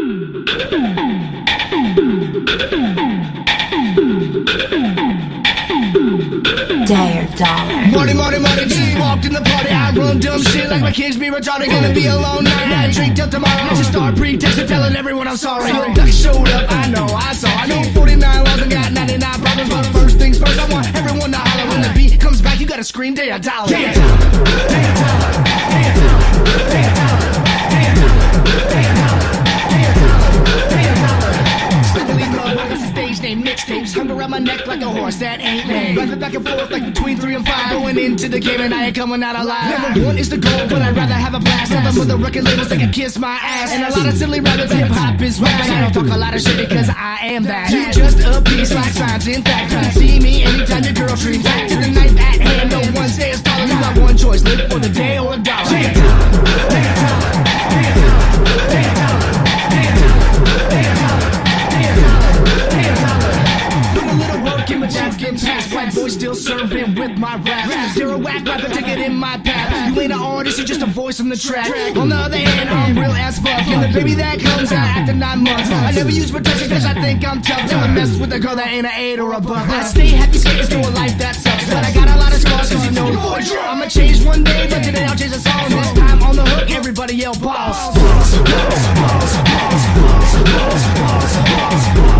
Dare dollar. Morning, morning, morning, just walked in the party. I run dumb shit like my kids be retarded. Gonna be alone night. I drink till tomorrow. I just start pretexting, telling everyone I'm sorry. Your duck showed up, I know, I saw. I know 49 laws and got 99 problems. But first things first, I want everyone to holler. When the beat comes back, you gotta scream, day a dollar. Day a dollar. Day a dollar. A mixtapes hung around my neck like a horse that ain't lame. Rapping back and forth like between three and five. Going into the game and I ain't coming out alive. Never one is the goal, but I'd rather have a blast. Have with the record labels that can kiss my ass. And a lot of silly rappers, hip hop is rap. I don't talk a lot of shit because I am that. You just a piece like science. In fact, you can see me anytime your girl dreams. Back to the night at hand, no one stays taller. You got one choice, live for the day or a that's getting past. White boy still serving with my rap. A whack rapper, take it in my path. You ain't an artist, you're just a voice on the track. On the other hand, I'm real as fuck. And the baby that comes out after nine months. I never use protection cause I think I'm tough. Never mess with a girl that ain't an eight or a buck. I stay happy, skating through a life that sucks. But I got a lot of scars cause you know I'ma change one day, but today I'll change the song. This time on the hook, everybody yell boss. life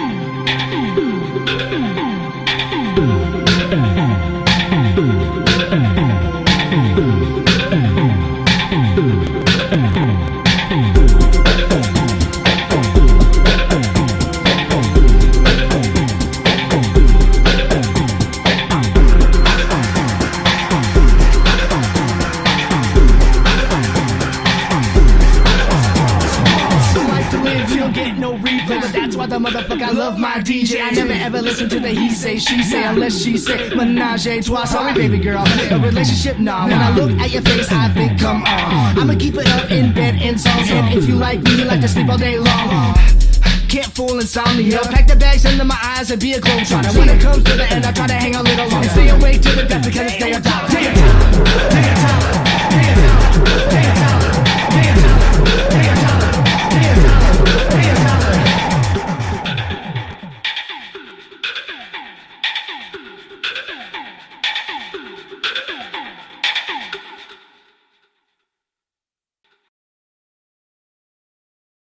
the motherfucker I love my DJ. I never ever listen to the he say, she say, unless she say menage a trois. Sorry, baby girl, a relationship, nah. When I look at your face, I think, come on. I'ma keep it up in bed in songs. And if you like me, you like to sleep all day long. Can't fool insomnia. Pack the bags under my eyes and be a globe trotter. When it comes to the end, I try to hang a little longer. Stay awake till the death because it's day a dollar.